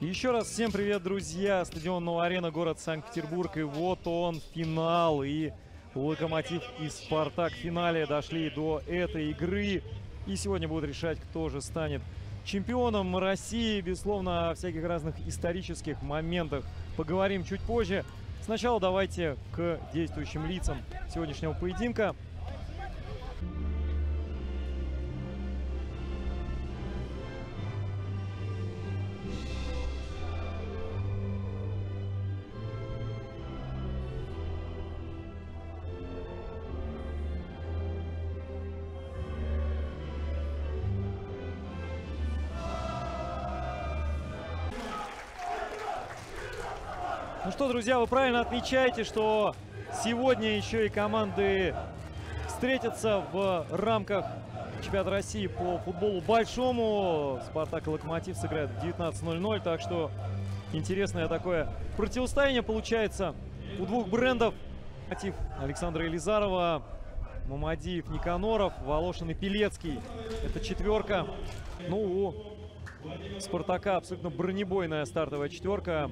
Еще раз всем привет, друзья! Стадион Новая Арена, город Санкт-Петербург. И вот он, финал. И Локомотив и Спартак в финале дошли до этой игры. И сегодня будут решать, кто же станет чемпионом России. Безусловно, о всяких разных исторических моментах поговорим чуть позже. Сначала давайте к действующим лицам сегодняшнего поединка. Ну что, друзья, вы правильно отмечаете, что сегодня еще и команды встретятся в рамках чемпионата России по футболу большому. Спартак и Локомотив сыграют в 19.00, так что интересное такое противостояние получается у двух брендов. Локомотив Александра Елизарова, Мамадиев, Никаноров, Волошин и Пелецкий. Это четверка. Ну, у Спартака абсолютно бронебойная стартовая четверка.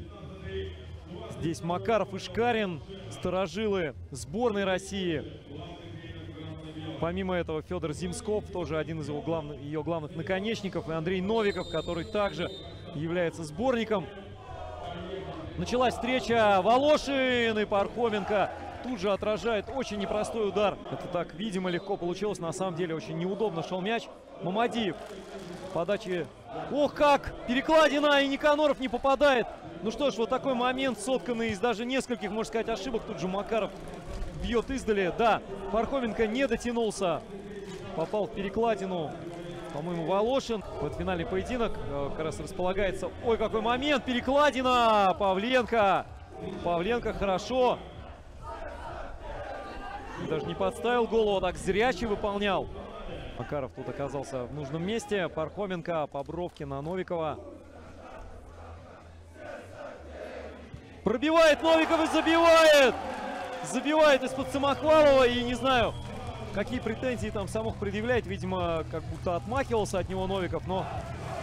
Здесь Макаров и Шкарин, сторожилы сборной России. Помимо этого Федор Зимсков, тоже один из его главных, ее главных наконечников. И Андрей Новиков, который также является сборником. Началась встреча Волошин и Пархоменко. Тут же отражает очень непростой удар. Это так, видимо, легко получилось. На самом деле очень неудобно шел мяч. Мамадиев. Подачи. Ох, как! Перекладина, и Никаноров не попадает. Ну что ж, вот такой момент, сотканный из даже нескольких, можно сказать, ошибок. Тут же Макаров бьет издали. Да, Пархоменко не дотянулся. Попал в перекладину. По-моему, Волошин. Вот финальный поединок э, как раз располагается. Ой, какой момент! Перекладина! Павленко! Павленко хорошо. Даже не подставил голову, а так зрячий выполнял. Макаров тут оказался в нужном месте. Пархоменко по бровке на Новикова. Пробивает Новиков и забивает! Забивает из-под Самохвалова. И не знаю, какие претензии там Самох предъявляет. Видимо, как будто отмахивался от него Новиков. Но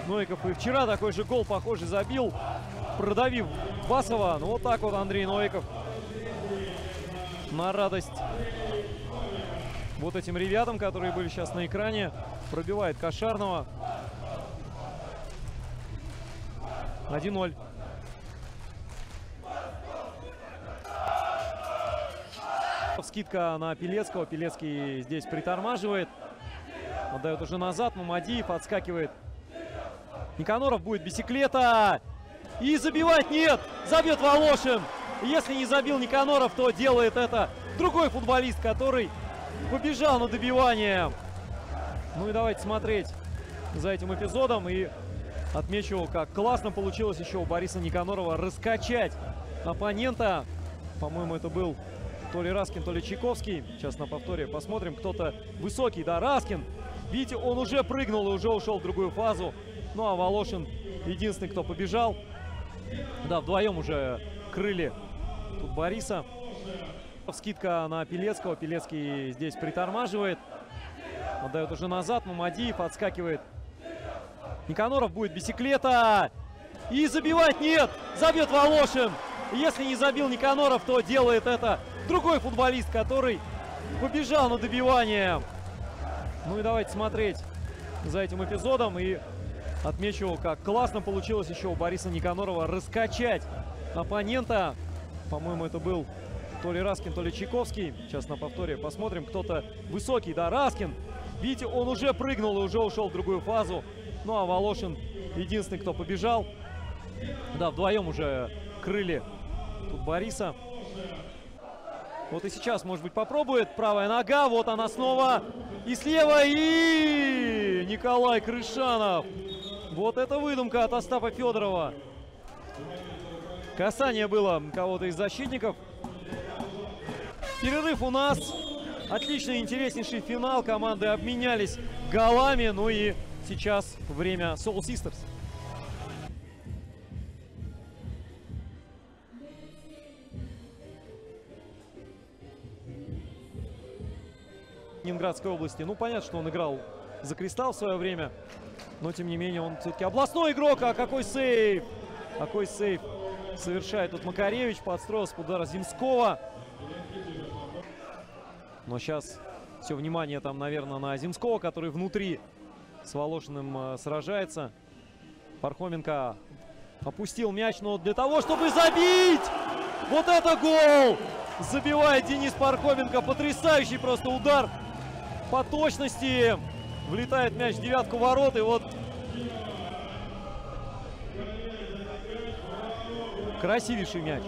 Новиков и вчера такой же гол, похоже, забил, продавив Басова. Ну вот так вот Андрей Новиков на радость вот этим ребятам, которые были сейчас на экране. Пробивает Кошарного. 1-0. Скидка на Пелецкого. Пелецкий здесь притормаживает. Отдает уже назад. Мамадиев отскакивает. Никаноров будет бисеклета. И забивать нет. Забьет Волошин. Если не забил Никаноров, то делает это другой футболист, который побежал на добивание. Ну и давайте смотреть за этим эпизодом. И отмечу, как классно получилось еще у Бориса Никанорова раскачать оппонента. По-моему, это был то ли Раскин, то ли Чайковский. Сейчас на повторе посмотрим. Кто-то высокий, да, Раскин. Видите, он уже прыгнул и уже ушел в другую фазу. Ну а Волошин единственный, кто побежал. Да, вдвоем уже крыли тут Бориса. Скидка на Пелецкого. Пелецкий здесь притормаживает. Отдает уже назад. Мамадиев отскакивает. Никаноров будет бисеклета. И забивать нет. Забьет Волошин. Если не забил Никаноров, то делает это другой футболист, который побежал на добивание. Ну и давайте смотреть за этим эпизодом. И отмечу, как классно получилось еще у Бориса Никанорова раскачать оппонента. По-моему, это был то ли Раскин, то ли Чайковский. Сейчас на повторе посмотрим. Кто-то высокий, да, Раскин. Видите, он уже прыгнул и уже ушел в другую фазу. Ну а Волошин единственный, кто побежал. Да, вдвоем уже крыли тут Бориса. Вот и сейчас, может быть, попробует. Правая нога, вот она снова. И слева, и Николай Крышанов. Вот это выдумка от Остапа Федорова. Касание было кого-то из защитников. Перерыв у нас. Отличный, интереснейший финал. Команды обменялись голами. Ну и сейчас время Soul Sisters. Ленинградской области. Ну, понятно, что он играл за Кристалл в свое время. Но, тем не менее, он все-таки областной игрок. А какой сейв! Какой сейф совершает тут Макаревич. Подстроился под удар Земского. Но сейчас все внимание там, наверное, на Земского, который внутри с Волошиным э, сражается. Пархоменко опустил мяч, но для того, чтобы забить! Вот это гол! Забивает Денис Пархоменко. Потрясающий просто удар по точности. Влетает мяч в девятку ворот. И вот красивейший мяч.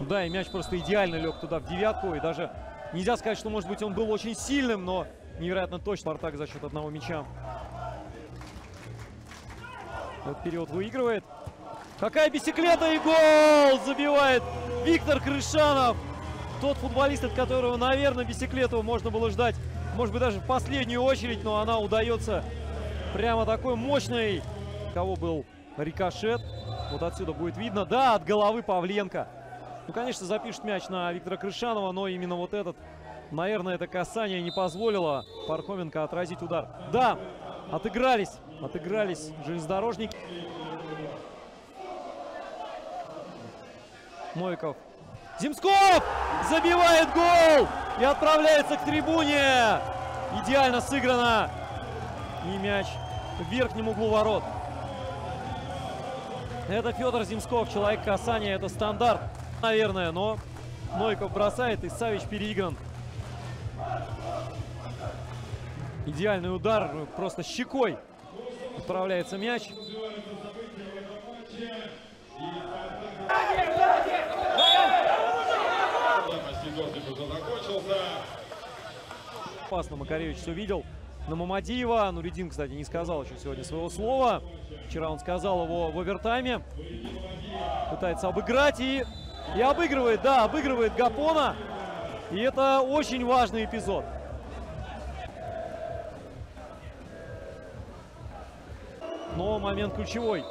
Да, и мяч просто идеально лег туда в девятку. И даже нельзя сказать, что, может быть, он был очень сильным, но невероятно точно Спартак за счет одного мяча. Этот период выигрывает. Какая бисеклета и гол! Забивает Виктор Крышанов. Тот футболист, от которого, наверное, бисеклету можно было ждать, может быть, даже в последнюю очередь, но она удается прямо такой мощной. Кого был рикошет. Вот отсюда будет видно. Да, от головы Павленко. Ну, конечно, запишет мяч на Виктора Крышанова, но именно вот этот, наверное, это касание не позволило Пархоменко отразить удар. Да, отыгрались, отыгрались железнодорожники. Новиков. Земсков забивает гол и отправляется к трибуне. Идеально сыграно. И мяч в верхнем углу ворот. Это Федор Земсков, человек касания, это стандарт, наверное, но Новиков бросает и Савич переигран. Идеальный удар, просто щекой отправляется мяч. Опасно Макаревич все видел. На Мамадиева. Нуридин, кстати, не сказал еще сегодня своего слова. Вчера он сказал его в овертайме. Пытается обыграть и, и обыгрывает, да, обыгрывает Гапона. И это очень важный эпизод. Но момент ключевой.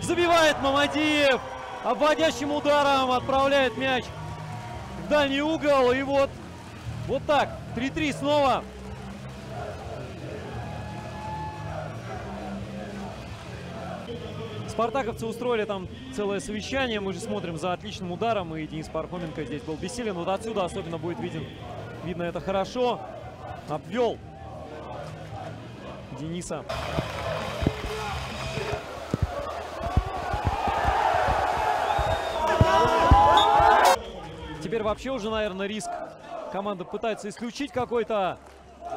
Забивает Мамадиев. Обводящим ударом отправляет мяч дальний угол. И вот, вот так. 3-3 снова. Спартаковцы устроили там целое совещание. Мы же смотрим за отличным ударом. И Денис Пархоменко здесь был бессилен. Вот отсюда особенно будет виден. Видно это хорошо. Обвел Дениса. Теперь вообще уже, наверное, риск. Команда пытается исключить какой-то.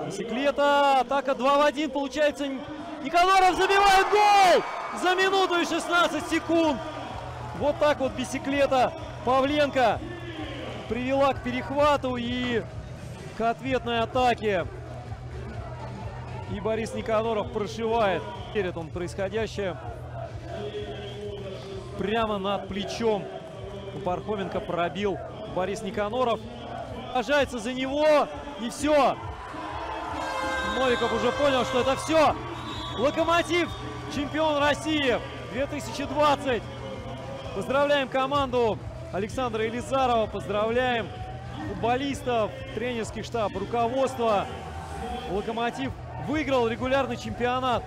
Бисеклета. Атака 2 в 1. Получается, Никаноров забивает гол! За минуту и 16 секунд. Вот так вот бисеклета Павленко привела к перехвату и к ответной атаке. И Борис Никаноров прошивает. Верит он происходящее. Прямо над плечом Пархоменко пробил Борис Никаноров. Сажается за него. И все. Новиков уже понял, что это все. Локомотив, чемпион России 2020. Поздравляем команду Александра Елизарова. Поздравляем футболистов, тренерский штаб, руководство. Локомотив выиграл регулярный чемпионат.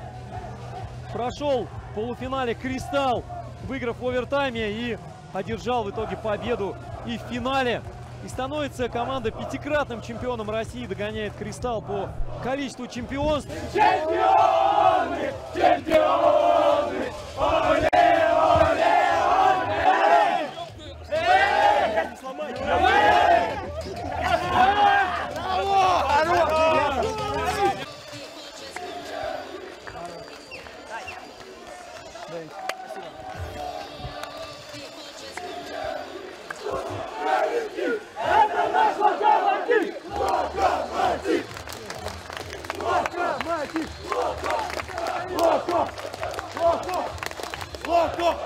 Прошел в полуфинале Кристалл, выиграв в овертайме и одержал в итоге победу и в финале. И становится команда пятикратным чемпионом России, догоняет Кристалл по количеству чемпионств. Чемпионы! Чемпионы! Оле! 过过。